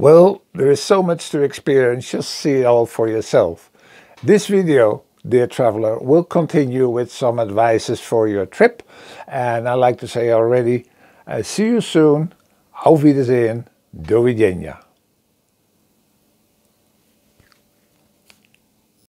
Well, there is so much to experience, just see it all for yourself. This video, dear traveler, will continue with some advices for your trip. And I like to say already, uh, see you soon. Auf Wiedersehen. Do.